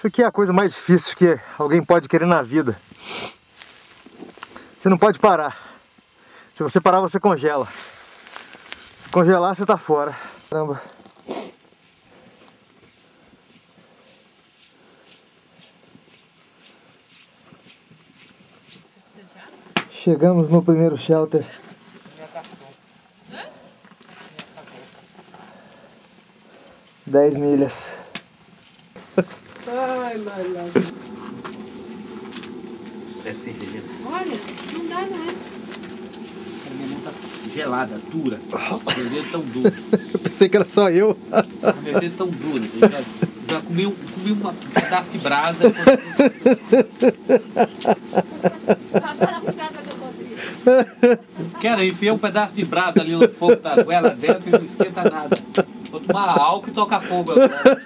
Isso aqui é a coisa mais difícil que alguém pode querer na vida. Você não pode parar. Se você parar, você congela. Se congelar, você tá fora. Caramba. Chegamos no primeiro shelter. Dez milhas. É cerveja. Olha, não dá, né? A minha mão tá gelada, dura. Meu dedo tão duro. Eu pensei que era só eu. Meu dedo tão duro. Eu já, já comi, um, comi uma- um pedaço de brasa. Quero enfiar um pedaço de brasa ali no fogo da goela dentro e não esquenta nada. Vou tomar álcool e tocar fogo agora.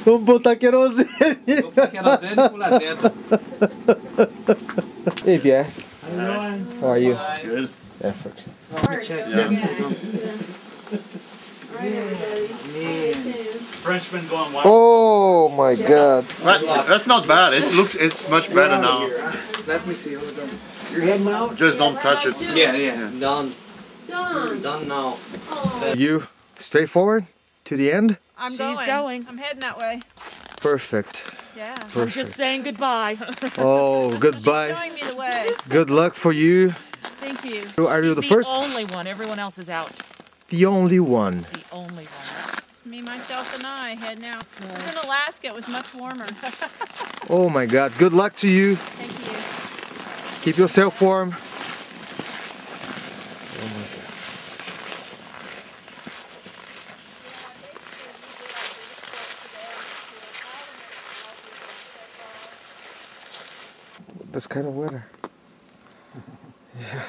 Um Vamos botar querosene. Um Vou pôr querosene e pular dentro. Hey, Pierre. How are you? Good. Effort. Frenchman going wild. Oh my God. That- that's not bad. It looks it's much better now. Let me see. Hold on. You're heading out? Just don't touch it. Yeah, yeah. Done. Done now. You straight forward to the end? I'm She's going. going. I'm heading that way. Perfect. Yeah. Perfect. Just saying goodbye. Oh, She's goodbye. showing me the way. Good luck for you. Thank you. Are you the the first? only one. Everyone else is out. The only one. The only one. It's me, myself, and I heading out. I was in Alaska. It was much warmer. Oh my God. Good luck to you. Thank you. Keep yourself warm. Oh, This kind of weather. Yeah.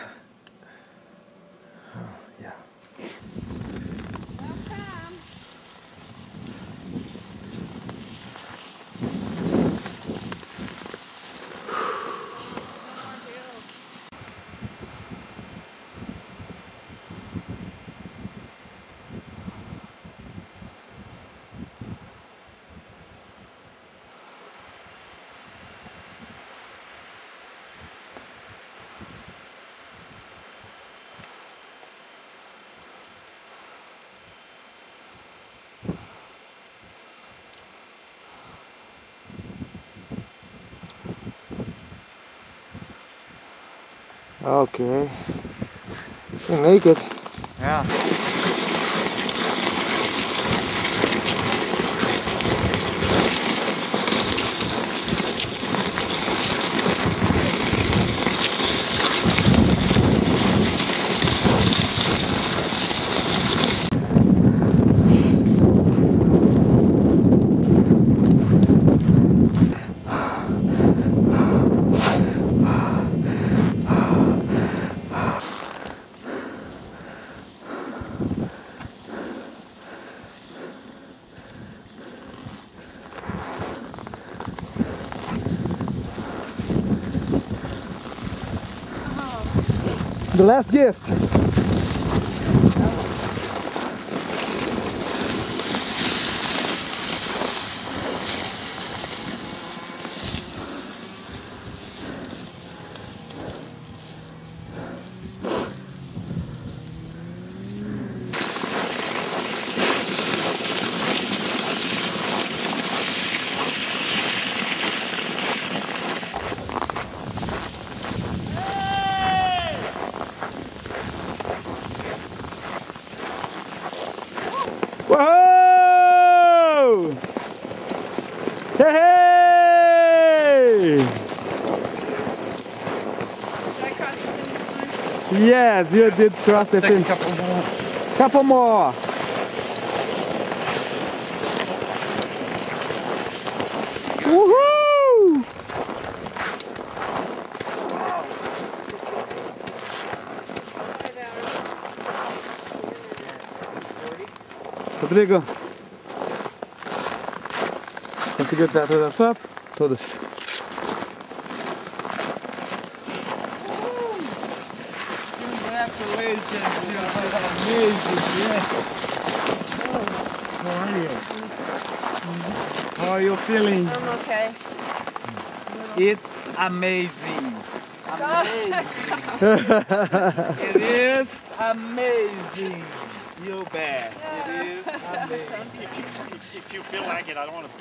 Okay. You make it. Yeah. The last gift. Hey! Yes, you did cross the Take. Couple more. Couple more. Woohoo! Rodrigo. Conseguiu tirar todas as fotos? Todas. How are you feeling? I'm okay. It's amazing. Amazing. it is amazing. You bet. It is amazing. If you feel like it, I don't want to.